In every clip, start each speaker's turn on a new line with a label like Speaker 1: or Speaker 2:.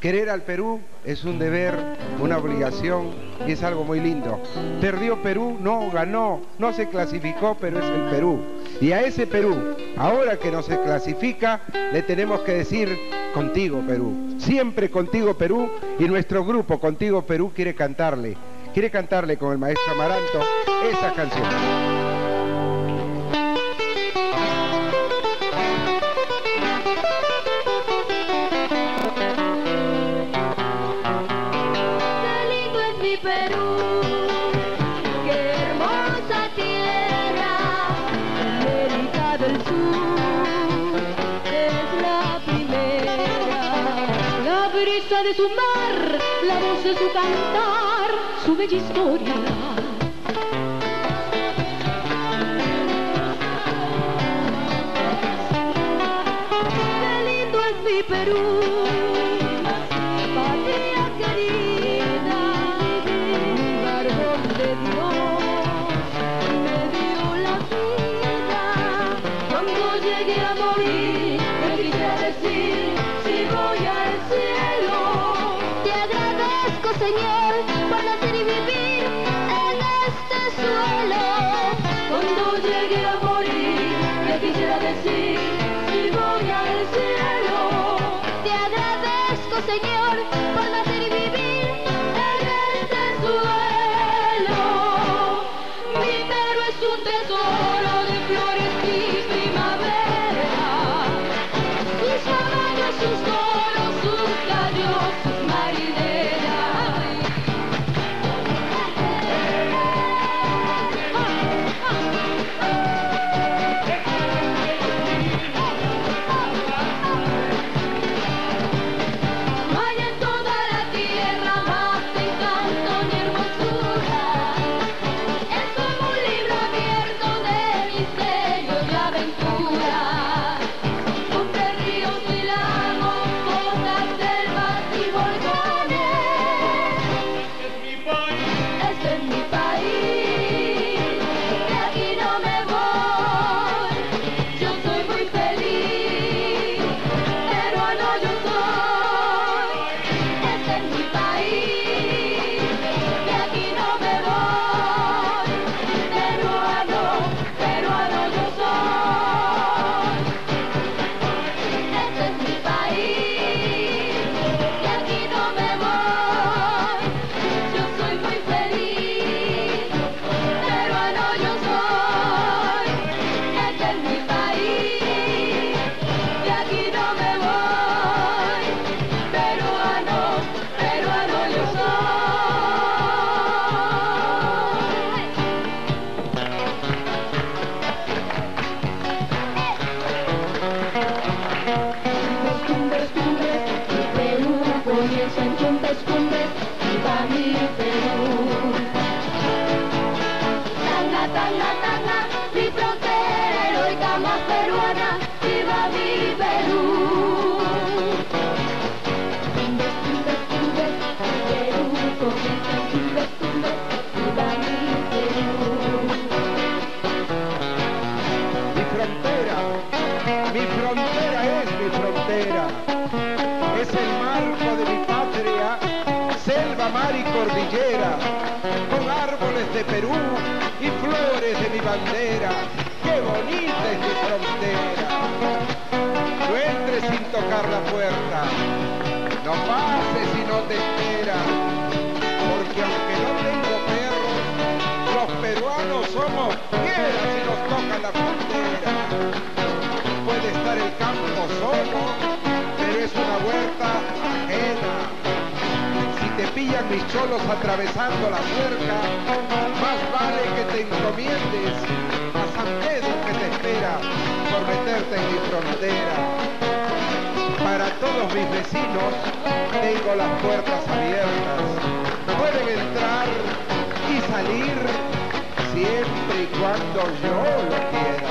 Speaker 1: Querer al Perú es un deber, una obligación y es algo muy lindo. Perdió Perú, no ganó, no se clasificó, pero es el Perú. Y a ese Perú, ahora que no se clasifica, le tenemos que decir contigo Perú, siempre contigo Perú y nuestro grupo Contigo Perú quiere cantarle, quiere cantarle con el maestro Amaranto esa canción.
Speaker 2: de su mar, la voz de su cantar, su bella historia. cuando llegue a morir, me quisiera decir.
Speaker 1: de mi patria, selva, mar y cordillera, con árboles de Perú y flores de mi bandera, qué bonita es mi frontera. No entres sin tocar la puerta, no pases si no te esperas, porque aunque no tengo perros, los peruanos somos fieras si nos toca la frontera. Puede estar el campo solo, pero es una huerta si te pillan mis cholos atravesando la puerta, más vale que te encomiendes a San Pedro que te espera por meterte en mi frontera. Para todos mis vecinos tengo las puertas abiertas. Pueden entrar y salir siempre y cuando yo lo quiera.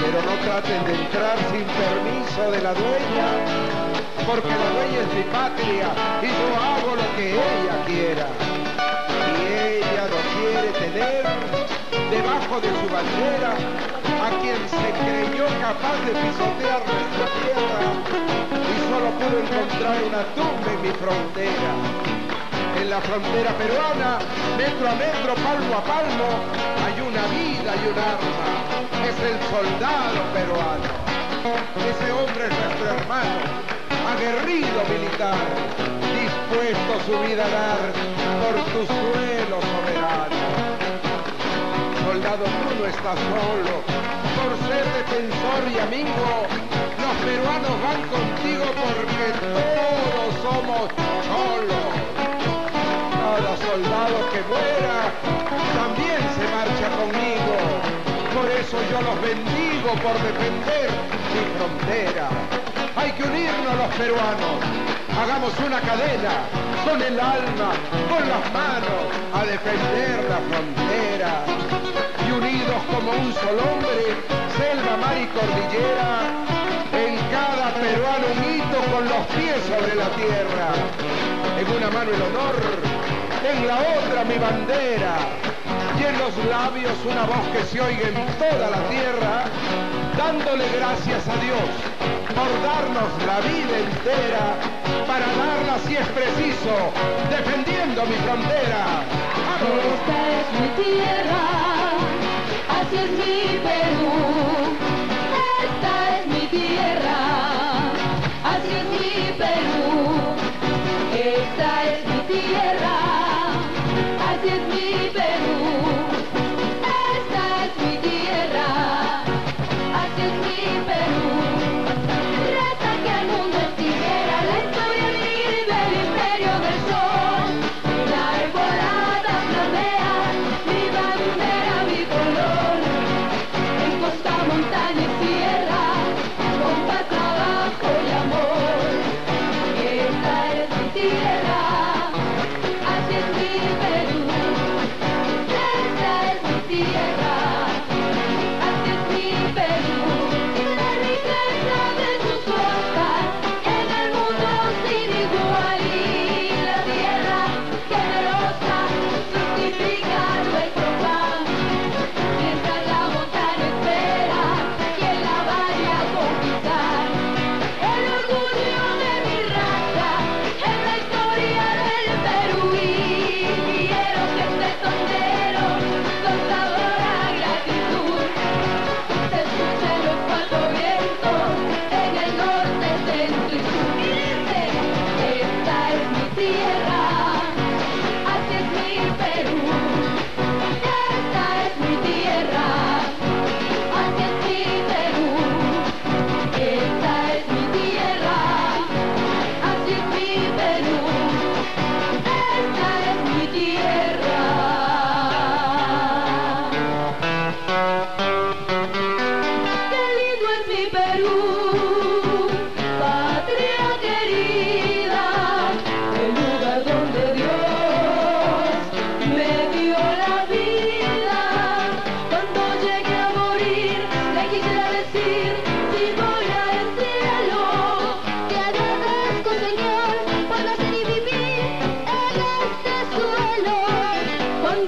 Speaker 1: Pero no traten de entrar sin permiso de la dueña porque la dueña es mi patria y yo hago lo que ella quiera. Y ella no quiere tener debajo de su bandera a quien se creyó capaz de pisotear nuestra tierra y solo pudo encontrar una tumba en mi frontera. En la frontera peruana, metro a metro, palmo a palmo, hay una vida y un arma. Es el soldado peruano. Ese hombre es nuestro hermano aguerrido militar, dispuesto su vida a dar por tu suelo soberano. Soldado, tú no estás solo, por ser defensor y amigo, los peruanos van contigo porque todos somos solos. Cada soldado que muera también se marcha conmigo. Por eso yo los bendigo por defender mi frontera. Hay que unirnos los peruanos. Hagamos una cadena con el alma, con las manos, a defender la frontera. Y unidos como un solo hombre, selva, mar y cordillera, en cada peruano un hito con los pies sobre la tierra. En una mano el honor, en la otra mi bandera, y en los labios una voz que se oiga en toda la tierra, dándole gracias a Dios por darnos la vida entera, para darla si es preciso, defendiendo mi frontera. ¡Vamos!
Speaker 2: Esta es mi tierra, así es mi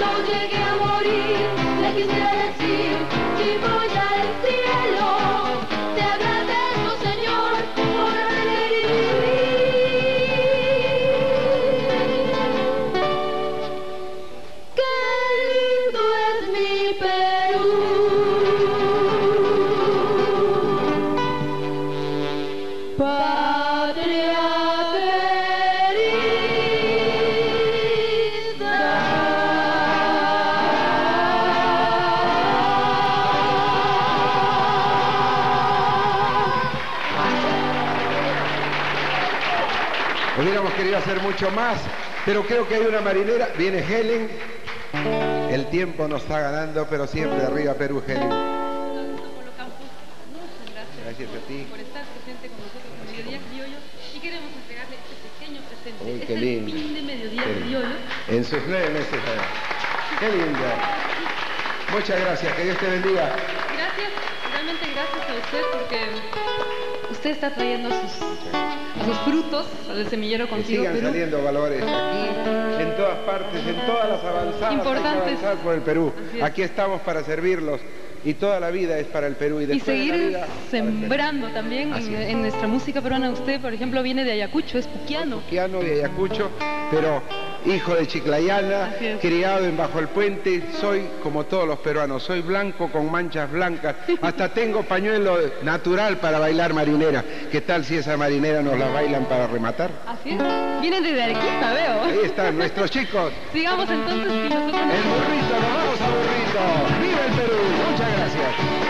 Speaker 2: Cuando llegue a
Speaker 1: hacer mucho más, pero creo que hay una marinera. Viene Helen. El tiempo nos está ganando, pero siempre arriba Perú, Helen.
Speaker 3: Gracias, a ti. por estar presente con nosotros en Mediodía Criollo y queremos entregarle este pequeño presente. Uy, es qué el pin de Mediodía. Criollo.
Speaker 1: En sus nueve meses. Qué lindo. Muchas gracias, que Dios te bendiga.
Speaker 3: Gracias, realmente gracias a usted porque usted está trayendo sus, sus frutos al semillero contigo. Que sigan
Speaker 1: saliendo valores aquí, en todas partes, en todas las avanzadas. Importantes. Hay que por el Perú. Aquí estamos para servirlos y toda la vida es para el Perú. Y, y seguir sembrando
Speaker 3: también en, en, nuestra música peruana. Usted, por ejemplo, viene de Ayacucho, es puquiano.
Speaker 1: Puquiano de Ayacucho, pero hijo de Chiclayana, criado en Bajo el Puente, soy como todos los peruanos, soy blanco con manchas blancas, hasta tengo pañuelo natural para bailar marinera. ¿Qué tal si esa marinera nos la bailan para rematar?
Speaker 3: Así es, vienen desde Arequipa, veo. Ahí están nuestros
Speaker 1: chicos.
Speaker 3: Sigamos entonces y nosotros... El burrito,
Speaker 1: nos vamos a burrito. ¡Viva el Perú! Muchas gracias.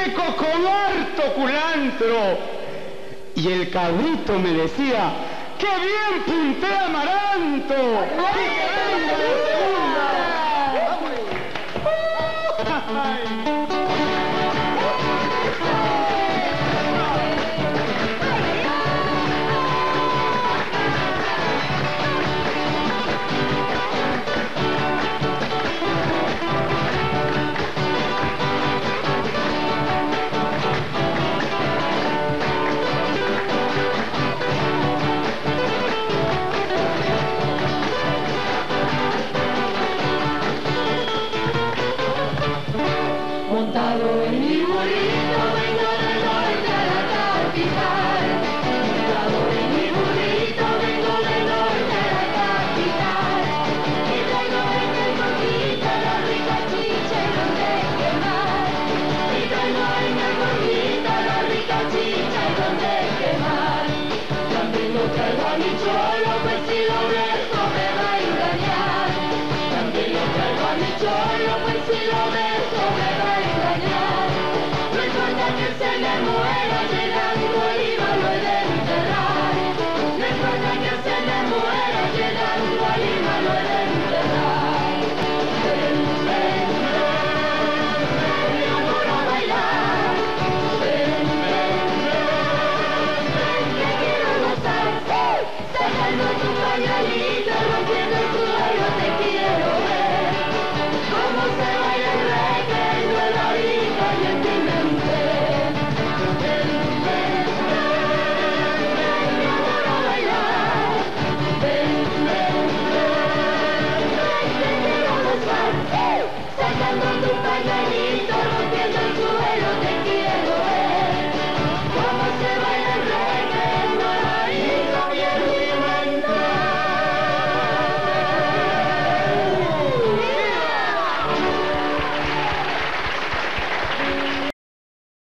Speaker 2: muñeco harto culantro. Y el cabrito me decía, ¡qué bien puntea Amaranto! ¡Qué